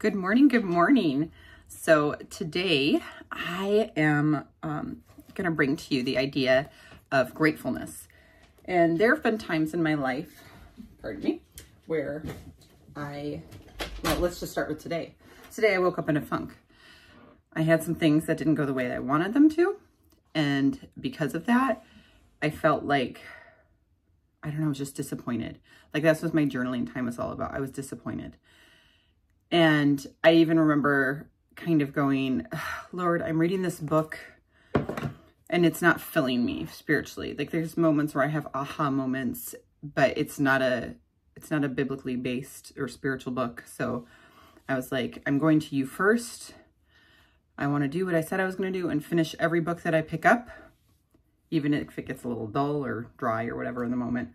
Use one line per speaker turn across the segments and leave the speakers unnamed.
Good morning, good morning. So today I am um, going to bring to you the idea of gratefulness. And there have been times in my life, pardon me, where I, well, let's just start with today. Today I woke up in a funk. I had some things that didn't go the way I wanted them to. And because of that, I felt like, I don't know, I was just disappointed. Like that's what my journaling time was all about. I was disappointed. And I even remember kind of going, Lord, I'm reading this book and it's not filling me spiritually. Like there's moments where I have aha moments, but it's not a it's not a biblically based or spiritual book. So I was like, I'm going to you first. I want to do what I said I was going to do and finish every book that I pick up, even if it gets a little dull or dry or whatever in the moment.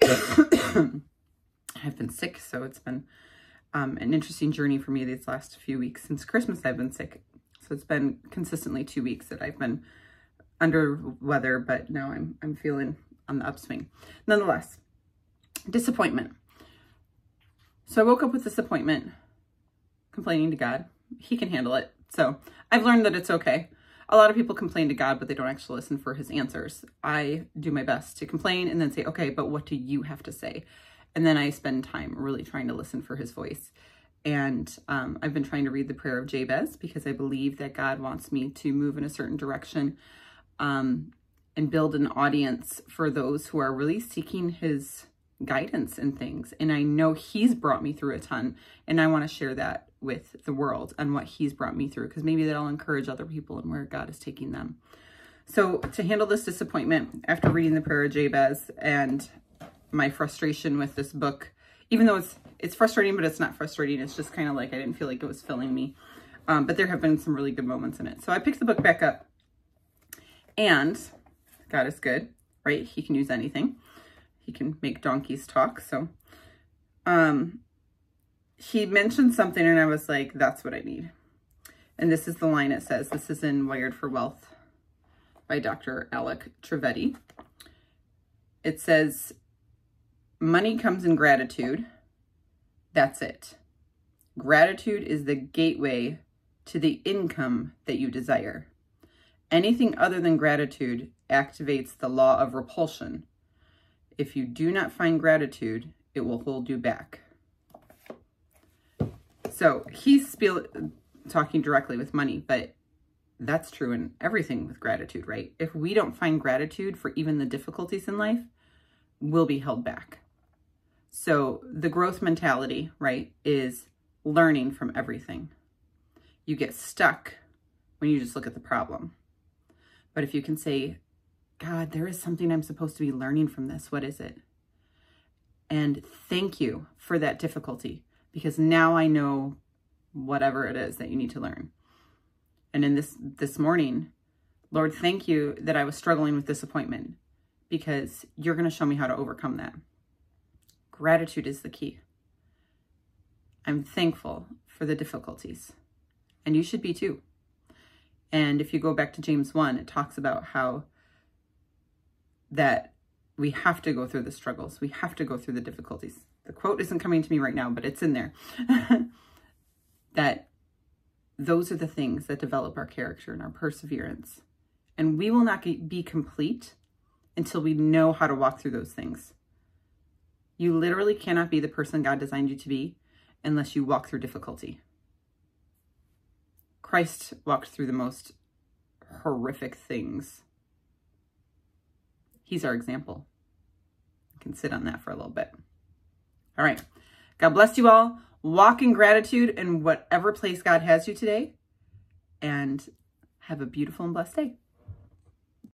I've been sick, so it's been um, an interesting journey for me these last few weeks. Since Christmas, I've been sick. So it's been consistently two weeks that I've been under weather, but now I'm, I'm feeling on the upswing. Nonetheless, disappointment. So I woke up with disappointment, complaining to God. He can handle it. So I've learned that it's okay. A lot of people complain to God, but they don't actually listen for his answers. I do my best to complain and then say, okay, but what do you have to say? And then I spend time really trying to listen for his voice. And um, I've been trying to read the prayer of Jabez because I believe that God wants me to move in a certain direction um, and build an audience for those who are really seeking his guidance and things. And I know he's brought me through a ton and I want to share that with the world and what he's brought me through because maybe that'll encourage other people and where God is taking them. So to handle this disappointment after reading the prayer of Jabez and my frustration with this book, even though it's it's frustrating, but it's not frustrating. It's just kind of like I didn't feel like it was filling me. Um, but there have been some really good moments in it. So I picked the book back up and God is good, right? He can use anything. He can make donkeys talk. So um, he mentioned something and I was like, that's what I need. And this is the line it says. This is in Wired for Wealth by Dr. Alok Trivedi. It says, Money comes in gratitude. That's it. Gratitude is the gateway to the income that you desire. Anything other than gratitude activates the law of repulsion. If you do not find gratitude, it will hold you back. So he's talking directly with money, but that's true in everything with gratitude, right? If we don't find gratitude for even the difficulties in life, we'll be held back. So the growth mentality, right, is learning from everything. You get stuck when you just look at the problem. But if you can say, God, there is something I'm supposed to be learning from this. What is it? And thank you for that difficulty because now I know whatever it is that you need to learn. And in this this morning, Lord, thank you that I was struggling with disappointment because you're going to show me how to overcome that. Gratitude is the key. I'm thankful for the difficulties, and you should be too. And if you go back to James 1, it talks about how that we have to go through the struggles, we have to go through the difficulties. The quote isn't coming to me right now, but it's in there. that those are the things that develop our character and our perseverance. And we will not be complete until we know how to walk through those things. You literally cannot be the person God designed you to be unless you walk through difficulty. Christ walked through the most horrific things. He's our example. You can sit on that for a little bit. All right. God bless you all. Walk in gratitude in whatever place God has you today. And have a beautiful and blessed day.